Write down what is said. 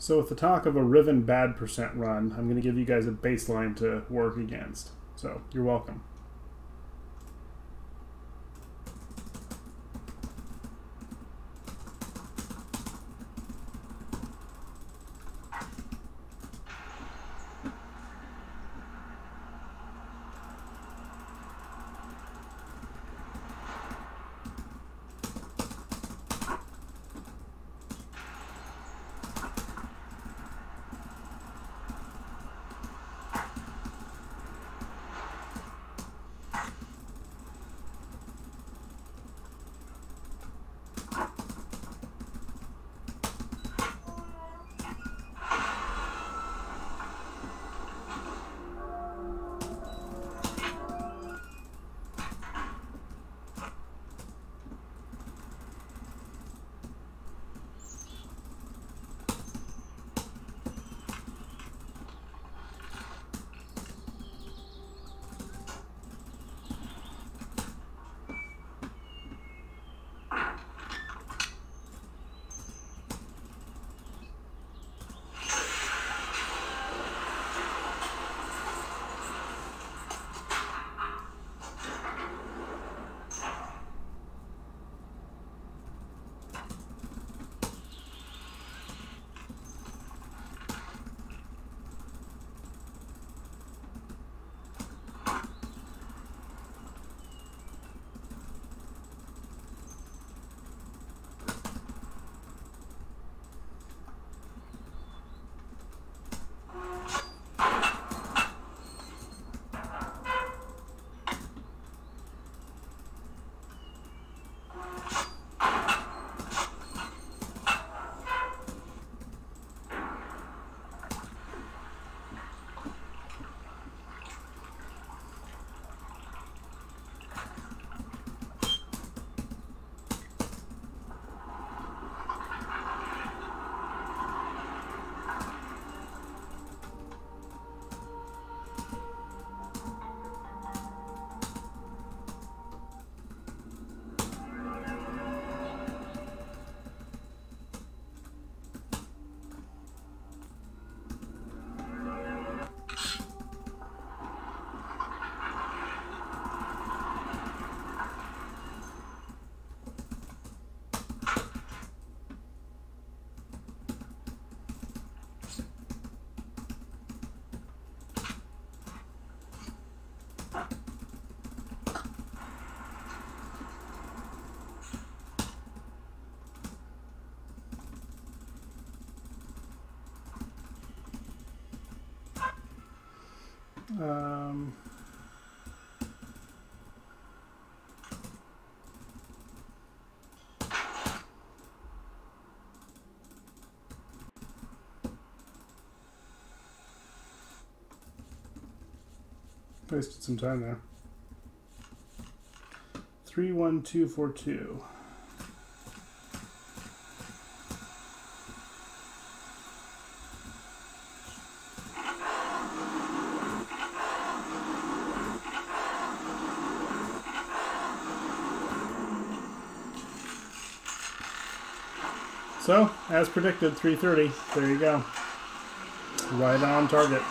So with the talk of a Riven bad percent run, I'm going to give you guys a baseline to work against. So you're welcome. Um, wasted some time there. Three one two four two. So, as predicted, 330. There you go. Right on target.